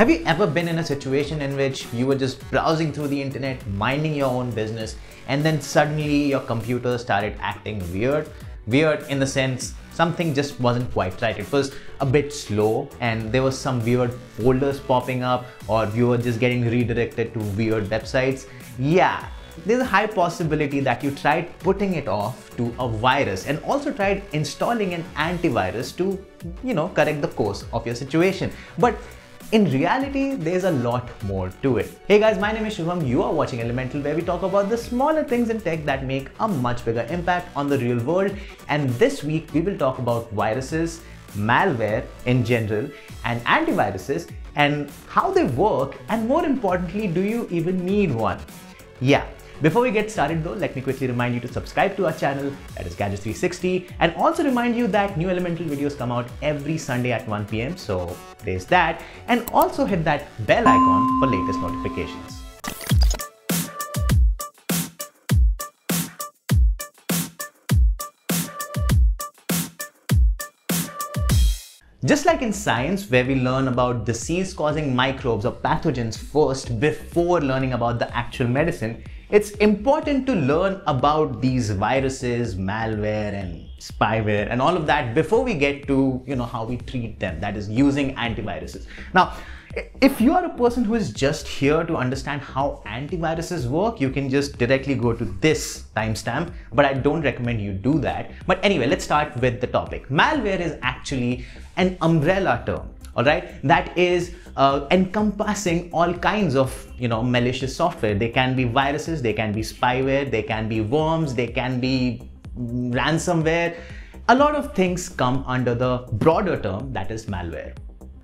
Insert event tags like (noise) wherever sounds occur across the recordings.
Have you ever been in a situation in which you were just browsing through the internet, minding your own business, and then suddenly your computer started acting weird? Weird in the sense something just wasn't quite right. It was a bit slow and there was some weird folders popping up or you were just getting redirected to weird websites. Yeah, there's a high possibility that you tried putting it off to a virus and also tried installing an antivirus to, you know, correct the course of your situation. But in reality, there's a lot more to it. Hey guys, my name is Shubham. You are watching Elemental where we talk about the smaller things in tech that make a much bigger impact on the real world. And this week, we will talk about viruses, malware in general, and antiviruses and how they work. And more importantly, do you even need one? Yeah, before we get started though, let me quickly remind you to subscribe to our channel, that is Gadgets 360, and also remind you that new Elemental videos come out every Sunday at 1 pm, so there's that, and also hit that bell icon for latest notifications. Just like in science, where we learn about disease causing microbes or pathogens first before learning about the actual medicine, it's important to learn about these viruses, malware and spyware and all of that before we get to, you know, how we treat them, that is using antiviruses. Now, if you are a person who is just here to understand how antiviruses work, you can just directly go to this timestamp, but I don't recommend you do that. But anyway, let's start with the topic. Malware is actually an umbrella term all right that is uh, encompassing all kinds of you know malicious software they can be viruses they can be spyware they can be worms they can be ransomware a lot of things come under the broader term that is malware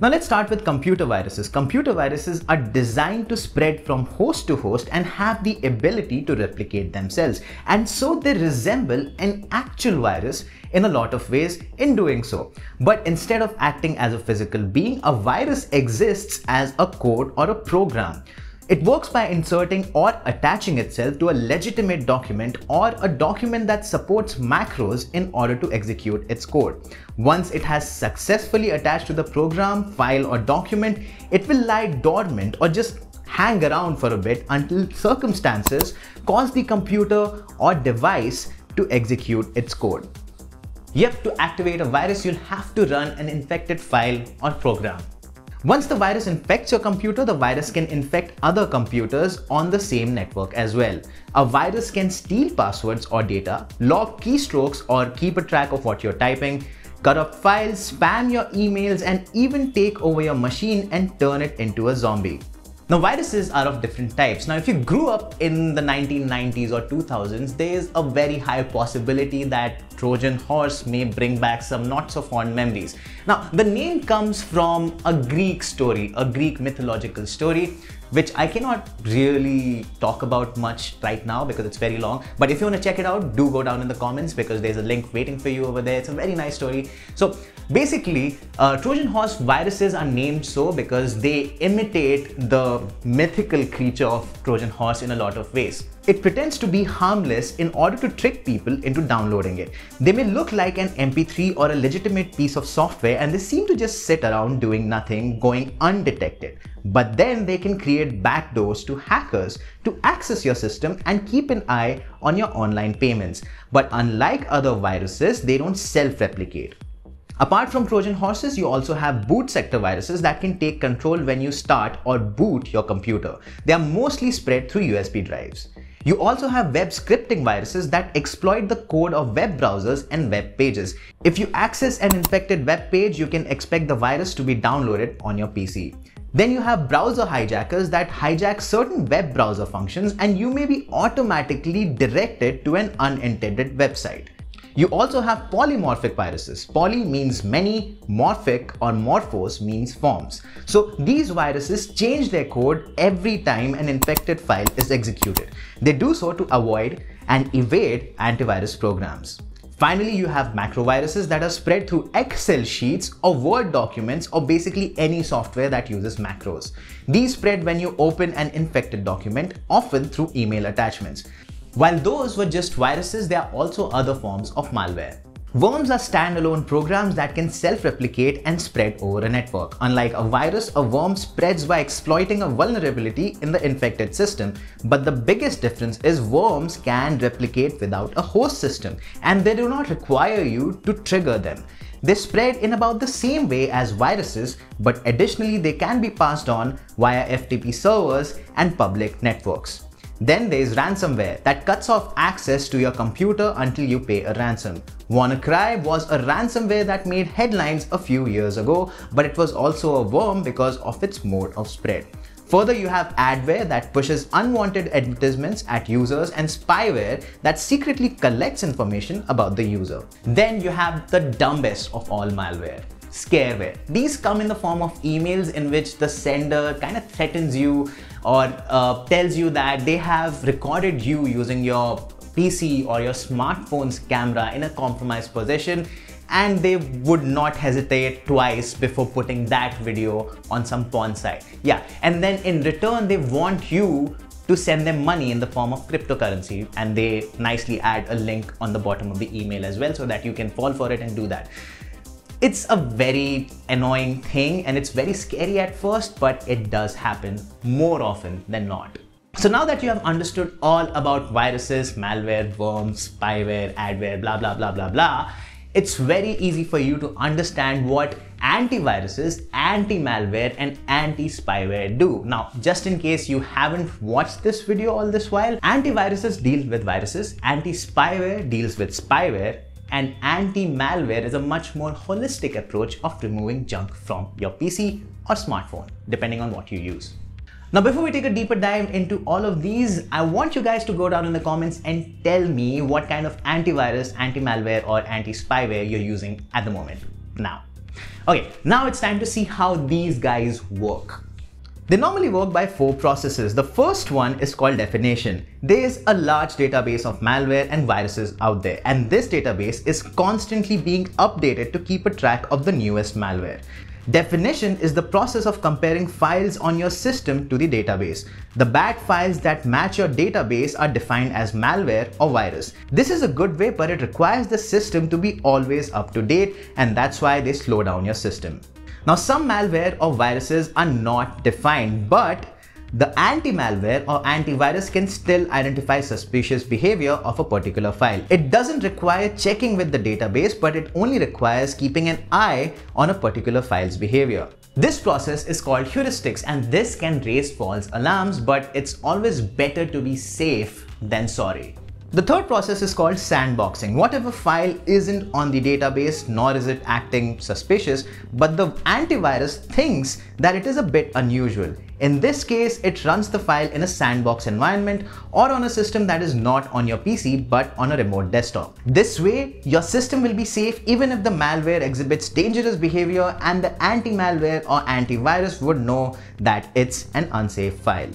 now let's start with computer viruses. Computer viruses are designed to spread from host to host and have the ability to replicate themselves. And so they resemble an actual virus in a lot of ways in doing so. But instead of acting as a physical being, a virus exists as a code or a program. It works by inserting or attaching itself to a legitimate document or a document that supports macros in order to execute its code. Once it has successfully attached to the program, file or document, it will lie dormant or just hang around for a bit until circumstances cause the computer or device to execute its code. Yep, to activate a virus, you'll have to run an infected file or program. Once the virus infects your computer, the virus can infect other computers on the same network as well. A virus can steal passwords or data, log keystrokes or keep a track of what you're typing, corrupt files, spam your emails, and even take over your machine and turn it into a zombie. Now viruses are of different types. Now if you grew up in the 1990s or 2000s, there is a very high possibility that Trojan horse may bring back some not so fond memories. Now the name comes from a Greek story, a Greek mythological story which I cannot really talk about much right now because it's very long. But if you want to check it out, do go down in the comments because there's a link waiting for you over there. It's a very nice story. So basically, uh, Trojan horse viruses are named so because they imitate the mythical creature of Trojan horse in a lot of ways. It pretends to be harmless in order to trick people into downloading it. They may look like an MP3 or a legitimate piece of software and they seem to just sit around doing nothing, going undetected. But then they can create backdoors to hackers to access your system and keep an eye on your online payments. But unlike other viruses, they don't self-replicate. Apart from Trojan horses, you also have boot sector viruses that can take control when you start or boot your computer. They are mostly spread through USB drives. You also have web scripting viruses that exploit the code of web browsers and web pages. If you access an infected web page, you can expect the virus to be downloaded on your PC. Then you have browser hijackers that hijack certain web browser functions and you may be automatically directed to an unintended website. You also have polymorphic viruses. Poly means many, morphic or morphos means forms. So these viruses change their code every time an infected file is executed. They do so to avoid and evade antivirus programs. Finally, you have macroviruses that are spread through Excel sheets or Word documents or basically any software that uses macros. These spread when you open an infected document, often through email attachments. While those were just viruses, there are also other forms of malware. Worms are standalone programs that can self-replicate and spread over a network. Unlike a virus, a worm spreads by exploiting a vulnerability in the infected system. But the biggest difference is worms can replicate without a host system and they do not require you to trigger them. They spread in about the same way as viruses, but additionally they can be passed on via FTP servers and public networks. Then there's ransomware that cuts off access to your computer until you pay a ransom. WannaCry was a ransomware that made headlines a few years ago, but it was also a worm because of its mode of spread. Further, you have adware that pushes unwanted advertisements at users and spyware that secretly collects information about the user. Then you have the dumbest of all malware, scareware. These come in the form of emails in which the sender kind of threatens you or uh, tells you that they have recorded you using your PC or your smartphone's camera in a compromised position and they would not hesitate twice before putting that video on some porn site. Yeah, and then in return, they want you to send them money in the form of cryptocurrency and they nicely add a link on the bottom of the email as well so that you can fall for it and do that. It's a very annoying thing and it's very scary at first, but it does happen more often than not. So now that you have understood all about viruses, malware, worms, spyware, adware, blah, blah, blah, blah, blah, it's very easy for you to understand what antiviruses, anti-malware and anti-spyware do. Now, just in case you haven't watched this video all this while, antiviruses deal with viruses, anti-spyware deals with spyware, and anti-malware is a much more holistic approach of removing junk from your PC or smartphone, depending on what you use. Now, before we take a deeper dive into all of these, I want you guys to go down in the comments and tell me what kind of antivirus, anti-malware or anti-spyware you're using at the moment now. Okay, now it's time to see how these guys work. They normally work by four processes. The first one is called definition. There is a large database of malware and viruses out there and this database is constantly being updated to keep a track of the newest malware. Definition is the process of comparing files on your system to the database. The bad files that match your database are defined as malware or virus. This is a good way but it requires the system to be always up to date and that's why they slow down your system. Now some malware or viruses are not defined, but the anti-malware or antivirus can still identify suspicious behavior of a particular file. It doesn't require checking with the database, but it only requires keeping an eye on a particular file's behavior. This process is called heuristics and this can raise false alarms, but it's always better to be safe than sorry. The third process is called sandboxing. Whatever file isn't on the database nor is it acting suspicious, but the antivirus thinks that it is a bit unusual. In this case, it runs the file in a sandbox environment or on a system that is not on your PC but on a remote desktop. This way, your system will be safe even if the malware exhibits dangerous behavior and the anti-malware or antivirus would know that it's an unsafe file.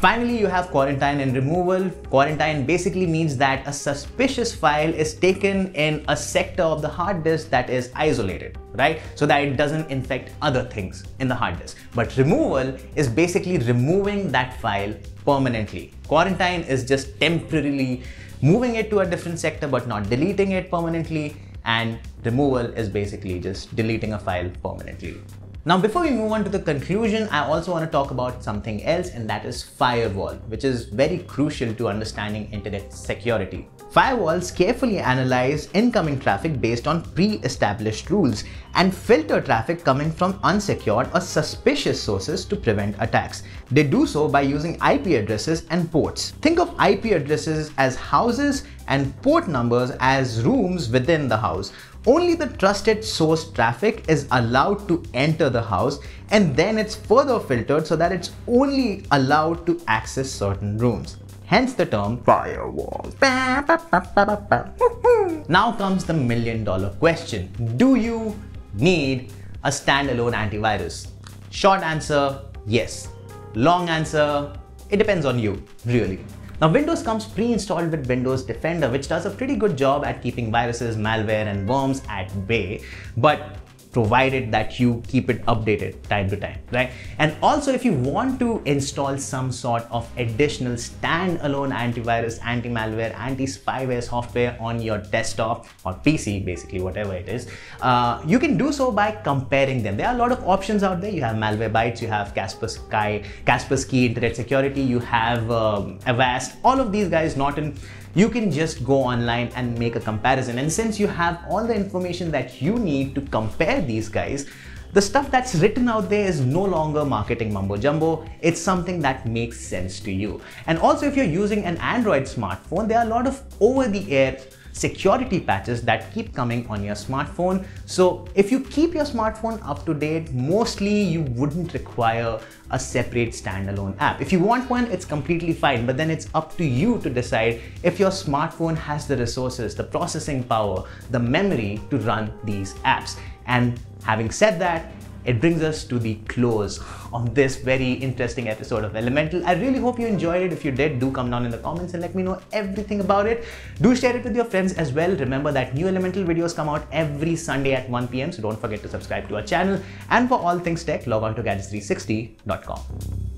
Finally, you have quarantine and removal. Quarantine basically means that a suspicious file is taken in a sector of the hard disk that is isolated, right? So that it doesn't infect other things in the hard disk. But removal is basically removing that file permanently. Quarantine is just temporarily moving it to a different sector but not deleting it permanently. And removal is basically just deleting a file permanently. Now, before we move on to the conclusion, I also want to talk about something else and that is firewall, which is very crucial to understanding internet security. Firewalls carefully analyze incoming traffic based on pre-established rules and filter traffic coming from unsecured or suspicious sources to prevent attacks. They do so by using IP addresses and ports. Think of IP addresses as houses and port numbers as rooms within the house. Only the trusted source traffic is allowed to enter the house and then it's further filtered so that it's only allowed to access certain rooms. Hence the term firewall. (laughs) Now comes the million dollar question. Do you need a standalone antivirus? Short answer, yes. Long answer, it depends on you, really. Now Windows comes pre-installed with Windows Defender which does a pretty good job at keeping viruses, malware and worms at bay. But provided that you keep it updated time to time, right? And also if you want to install some sort of additional standalone antivirus, anti-malware, anti-spyware software on your desktop or PC, basically whatever it is, uh, you can do so by comparing them. There are a lot of options out there. You have Malwarebytes, you have Kaspersky, Kaspersky Internet Security, you have um, Avast, all of these guys, Norton, you can just go online and make a comparison. And since you have all the information that you need to compare these guys, the stuff that's written out there is no longer marketing mumbo jumbo. It's something that makes sense to you. And also, if you're using an Android smartphone, there are a lot of over the air security patches that keep coming on your smartphone. So if you keep your smartphone up to date, mostly you wouldn't require a separate standalone app. If you want one, it's completely fine, but then it's up to you to decide if your smartphone has the resources, the processing power, the memory to run these apps. And having said that, it brings us to the close of this very interesting episode of Elemental. I really hope you enjoyed it. If you did, do come down in the comments and let me know everything about it. Do share it with your friends as well. Remember that new Elemental videos come out every Sunday at 1 p.m. So don't forget to subscribe to our channel. And for all things tech, log on to gadgets360.com.